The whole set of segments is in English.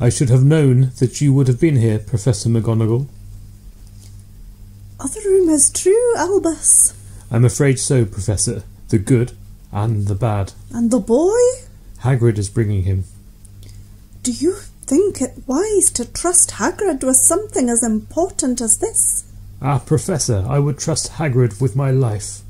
I should have known that you would have been here, Professor McGonagall. Are the rumours true, Albus? I'm afraid so, Professor. The good and the bad. And the boy? Hagrid is bringing him. Do you think it wise to trust Hagrid with something as important as this? Ah, Professor, I would trust Hagrid with my life.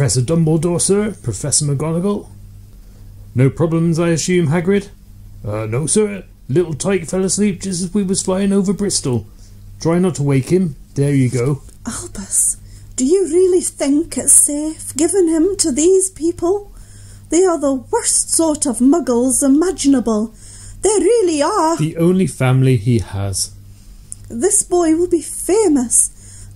Professor Dumbledore, sir? Professor McGonagall? No problems, I assume, Hagrid? Uh, no, sir. Little Tyke fell asleep just as we was flying over Bristol. Try not to wake him. There you go. Albus, do you really think it's safe giving him to these people? They are the worst sort of muggles imaginable. They really are. The only family he has. This boy will be famous.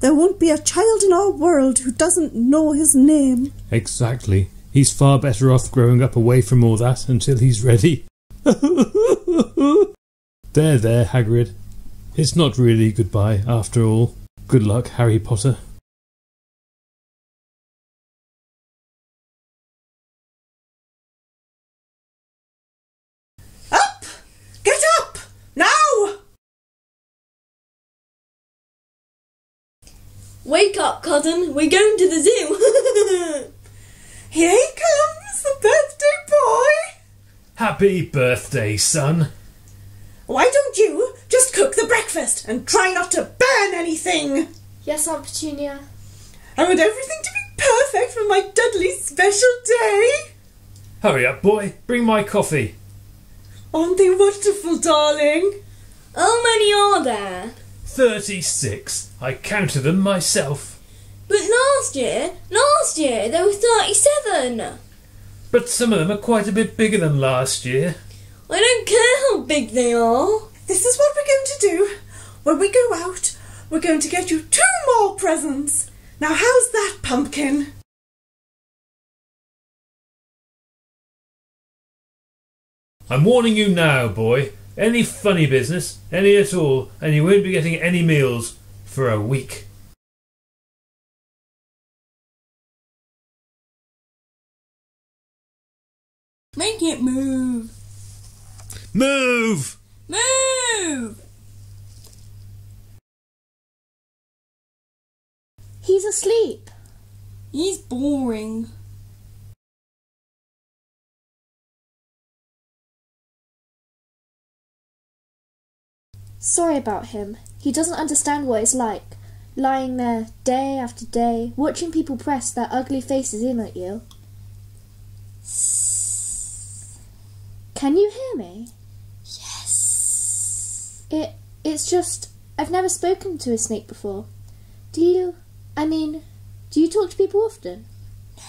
There won't be a child in our world who doesn't know his name. Exactly. He's far better off growing up away from all that until he's ready. there, there, Hagrid. It's not really goodbye after all. Good luck, Harry Potter. Up! Get up! Now! Wake up, cousin. We're going to the zoo. Here he comes, the birthday boy! Happy birthday, son. Why don't you just cook the breakfast and try not to burn anything? yes, Aunt Petunia. I want everything to be perfect for my Dudley's special day. Hurry up, boy. Bring my coffee. Aren't they wonderful, darling? How many are there? Thirty-six. I counted them myself. But last year, last year there were 37. But some of them are quite a bit bigger than last year. I don't care how big they are. This is what we're going to do. When we go out, we're going to get you two more presents. Now, how's that, pumpkin? I'm warning you now, boy. Any funny business, any at all, and you won't be getting any meals for a week. Make it move. Move! Move! He's asleep. He's boring. Sorry about him. He doesn't understand what it's like. Lying there day after day, watching people press their ugly faces in at you. Can you hear me? Yes. It it's just I've never spoken to a snake before. Do you I mean, do you talk to people often? No.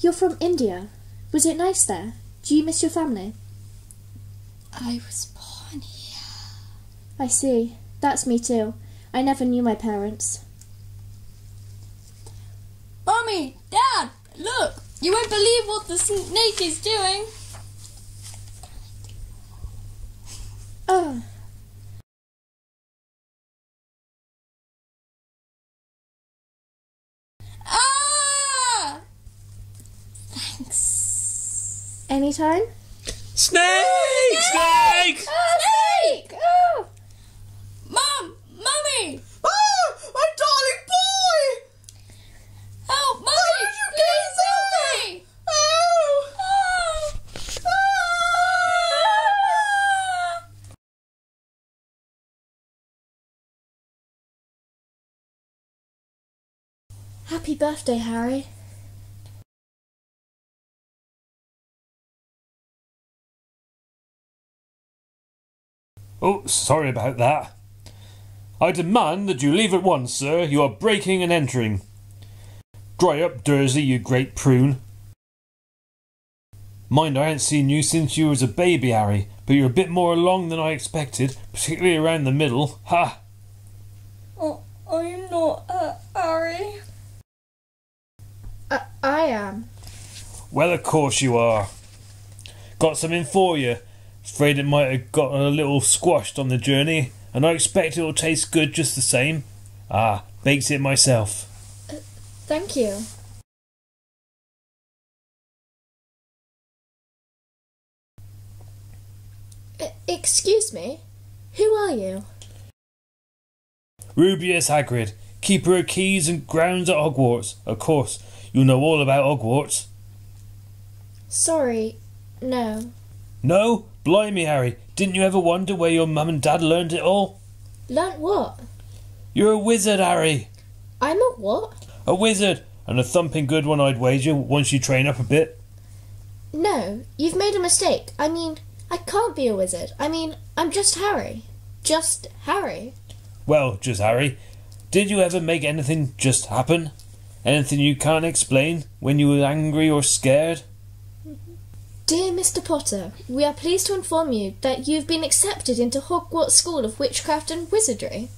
You're from India. Was it nice there? Do you miss your family? I was born. I see. That's me too. I never knew my parents. Mommy! Dad, look. You won't believe what the snake is doing. Oh. Ah! Thanks. Anytime? Snake! Snake! Snake! Oh! Mum! Mummy! Ah, my darling boy! Help! Mummy! How did you Please get help me! Oh! Ah! Happy birthday, Harry. Oh, sorry about that. I demand that you leave at once, sir. You are breaking and entering. Dry up, Dursley, you great prune. Mind, I ain't seen you since you was a baby, Harry, but you're a bit more along than I expected, particularly around the middle. Ha! Oh, I'm not uh, Harry. I, I am. Well, of course you are. Got something for you. Afraid it might have gotten a little squashed on the journey, and I expect it'll taste good just the same. Ah, baked it myself. Thank you. Excuse me? Who are you? Rubeus Hagrid, keeper of keys and grounds at Hogwarts. Of course, you know all about Hogwarts. Sorry, no. No? Blimey, Harry, didn't you ever wonder where your mum and dad learned it all? Learnt what? You're a wizard, Harry. I'm a what? A wizard, and a thumping good one, I'd wager, once you train up a bit. No, you've made a mistake. I mean, I can't be a wizard. I mean, I'm just Harry. Just Harry. Well, just Harry, did you ever make anything just happen? Anything you can't explain when you were angry or scared? Dear Mr. Potter, we are pleased to inform you that you've been accepted into Hogwarts School of Witchcraft and Wizardry.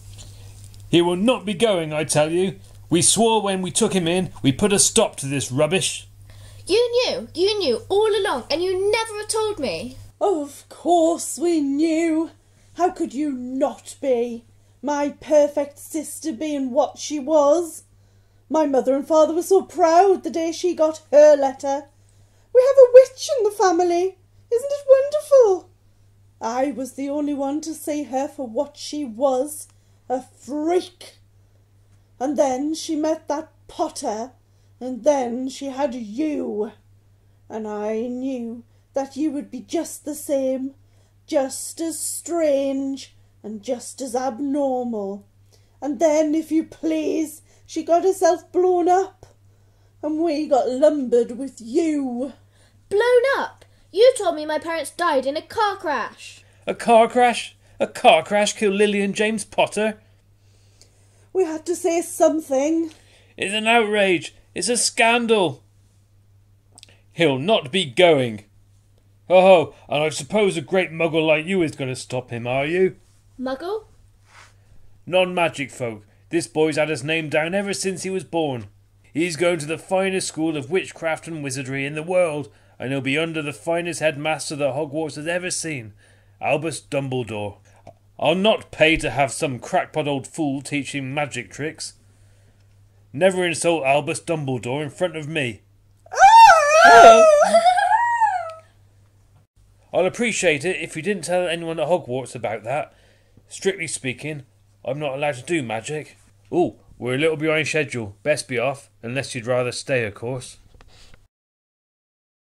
He will not be going, I tell you. We swore when we took him in, we put a stop to this rubbish. You knew, you knew all along, and you never told me. Of course we knew. How could you not be? My perfect sister being what she was. My mother and father were so proud the day she got her letter. We have a witch in the family. Isn't it wonderful? I was the only one to see her for what she was a freak. And then she met that Potter, and then she had you. And I knew that you would be just the same, just as strange and just as abnormal. And then, if you please, she got herself blown up, and we got lumbered with you. Blown up! You told me my parents died in a car crash. A car crash? A car crash killed Lily and James Potter? We had to say something. It's an outrage. It's a scandal. He'll not be going. Oh, and I suppose a great muggle like you is going to stop him, are you? Muggle? Non magic folk. This boy's had his name down ever since he was born. He's going to the finest school of witchcraft and wizardry in the world, and he'll be under the finest headmaster that Hogwarts has ever seen, Albus Dumbledore. I'll not pay to have some crackpot old fool teach him magic tricks. Never insult Albus Dumbledore in front of me. Oh! I'll appreciate it if you didn't tell anyone at Hogwarts about that. Strictly speaking, I'm not allowed to do magic. Oh, we're a little behind schedule. Best be off, unless you'd rather stay, of course.